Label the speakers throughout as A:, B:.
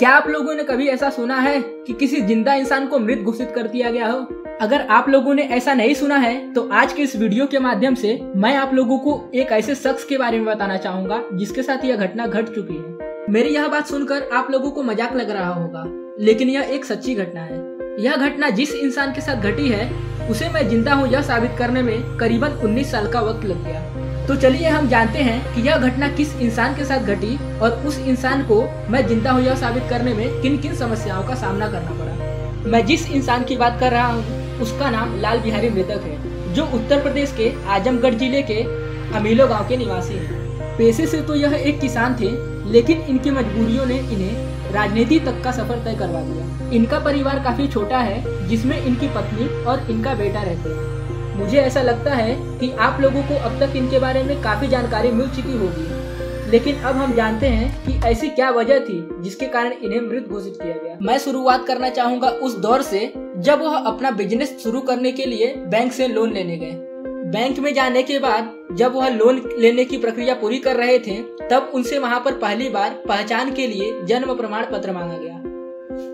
A: क्या आप लोगों ने कभी ऐसा सुना है कि किसी ज़िंदा इंसान को मृत घोषित कर दिया गया हो? अगर आप लोगों ने ऐसा नहीं सुना है तो आज के इस वीडियो के माध्यम से मैं आप लोगों को एक ऐसे शख्स के बारे में बताना चाहूँगा, जिसके साथ यह घटना घट चुकी है। मेरी यह बात सुनकर आप लोगों को मज़ाक लग रहा होगा, लेकिन यह एक सच्ची घटना है। यह घटना जिस इंसान के साथ घटी है, उसे मैं ज़िंदा हूँ यह साबित करने में करीबन 19 साल का वक्त लग गया। तो चलिए हम जानते हैं कि यह घटना किस इंसान के साथ घटी और उस इंसान को मैं ज़िंदा हूँ यह साबित करने में किन किन समस्याओं का सामना करना पड़ा। मैं जिस इंसान की बात कर रहा हूँ, उसका नाम लाल बिहारी मृतक है, जो उत्तर प्रदेश के आजमगढ़ ज़िले के अमीलो गाँव के निवासी है। पेशे से तो यह एक किसान थे, लेकिन इनकी मजबूरियों ने इन्हें राजनीति तक का सफ़र तय करवा दिया। इनका परिवार काफ़ी छोटा है, जिसमें इनकी पत्नी और इनका बेटा रहते हैं। मुझे ऐसा लगता है कि आप लोगों को अब तक इनके बारे में काफ़ी जानकारी मिल चुकी होगी। लेकिन अब हम जानते हैं कि ऐसी क्या वजह थी जिसके कारण इन्हें मृत घोषित किया गया। मैं शुरुआत करना चाहूँगा उस दौर से जब वह अपना बिज़नेस शुरू करने के लिए बैंक से लोन लेने गए। बैंक में जाने के बाद जब वह लोन लेने की प्रक्रिया पूरी कर रहे थे, तब उनसे वहाँ पर पहली बार पहचान के लिए जन्म प्रमाण पत्र मांगा गया।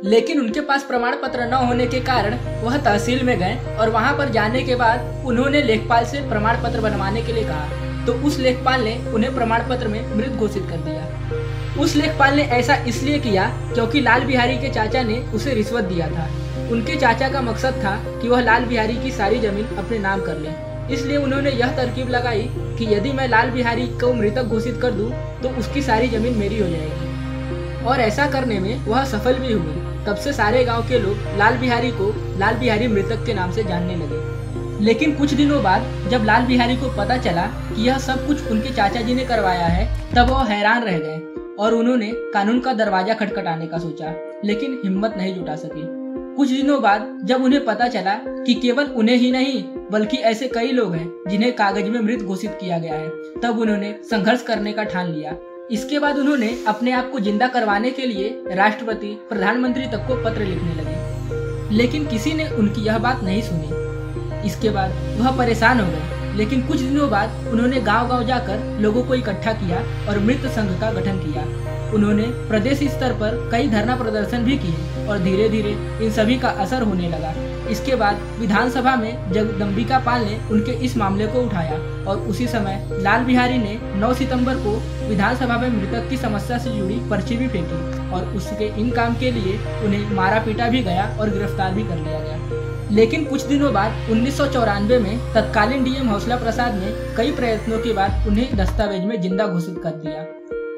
A: लेकिन उनके पास प्रमाण पत्र न होने के कारण वह तहसील में गए और वहाँ पर जाने के बाद उन्होंने लेखपाल से प्रमाण पत्र बनवाने के लिए कहा। तो उस लेखपाल ने उन्हें प्रमाण पत्र में मृत घोषित कर दिया। उस लेखपाल ने ऐसा इसलिए किया क्योंकि लाल बिहारी के चाचा ने उसे रिश्वत दिया था। उनके चाचा का मकसद था कि वह लाल बिहारी की सारी ज़मीन अपने नाम कर ले। इसलिए उन्होंने यह तरकीब लगाई कि यदि मैं लाल बिहारी को मृतक घोषित कर दूँ तो उसकी सारी ज़मीन मेरी हो जाएगी। और ऐसा करने में वह सफल भी हुए। तब से सारे गाँव के लोग लाल बिहारी को लाल बिहारी मृतक के नाम से जानने लगे। लेकिन कुछ दिनों बाद जब लाल बिहारी को पता चला कि यह सब कुछ उनके चाचा जी ने करवाया है, तब वह हैरान रह गए और उन्होंने कानून का दरवाज़ा खटखटाने का सोचा, लेकिन हिम्मत नहीं जुटा सकी। कुछ दिनों बाद जब उन्हें पता चला कि केवल उन्हें ही नहीं, बल्कि ऐसे कई लोग हैं जिन्हें कागज़ में मृत घोषित किया गया है, तब उन्होंने संघर्ष करने का ठान लिया। इसके बाद उन्होंने अपने आप को ज़िंदा करवाने के लिए राष्ट्रपति, प्रधानमंत्री तक को पत्र लिखने लगे। लेकिन किसी ने उनकी यह बात नहीं सुनी। इसके बाद वह परेशान हो गए। लेकिन कुछ दिनों बाद उन्होंने गाँव गाँव जाकर लोगों को इकट्ठा किया और मृत संघ का गठन किया। उन्होंने प्रदेश स्तर पर कई धरना प्रदर्शन भी किए और धीरे धीरे इन सभी का असर होने लगा। इसके बाद विधानसभा में जगदम्बिका पाल ने उनके इस मामले को उठाया और उसी समय लाल बिहारी ने 9 सितंबर को विधानसभा में मृतक की समस्या से जुड़ी पर्ची भी फेंकी और उसके इन काम के लिए उन्हें मारा पीटा भी गया और गिरफ़्तार भी कर लिया गया। लेकिन कुछ दिनों बाद उन्नीस सौ चौरानवे में तत्कालीन डीएम हौसला प्रसाद ने कई प्रयत्नों के बाद उन्हें दस्तावेज़ में ज़िंदा घोषित कर दिया।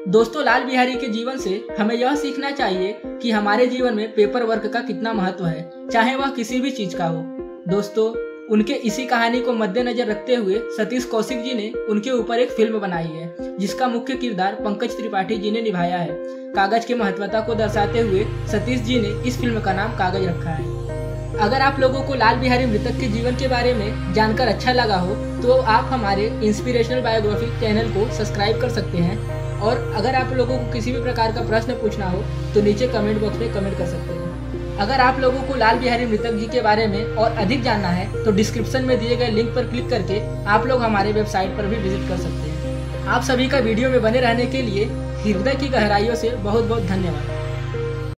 A: दोस्तों, लाल बिहारी के जीवन से हमें यह सीखना चाहिए कि हमारे जीवन में पेपर वर्क का कितना महत्व है, चाहे वह किसी भी चीज़ का हो। दोस्तों, उनके इसी कहानी को मद्देनजर रखते हुए सतीश कौशिक जी ने उनके ऊपर एक फ़िल्म बनाई है, जिसका मुख्य किरदार पंकज त्रिपाठी जी ने निभाया है। कागज़ की महत्वता को दर्शाते हुए सतीश जी ने इस फ़िल्म का नाम कागज़ रखा है। अगर आप लोगों को लाल बिहारी मृतक के जीवन के बारे में जानकर अच्छा लगा हो तो आप हमारे इंस्पिरेशनल बायोग्राफी चैनल को सब्सक्राइब कर सकते हैं। और अगर आप लोगों को किसी भी प्रकार का प्रश्न पूछना हो तो नीचे कमेंट बॉक्स में कमेंट कर सकते हैं। अगर आप लोगों को लाल बिहारी मृतक जी के बारे में और अधिक जानना है तो डिस्क्रिप्शन में दिए गए लिंक पर क्लिक करके आप लोग हमारे वेबसाइट पर भी विज़िट कर सकते हैं। आप सभी का वीडियो में बने रहने के लिए हृदय की गहराइयों से बहुत बहुत धन्यवाद।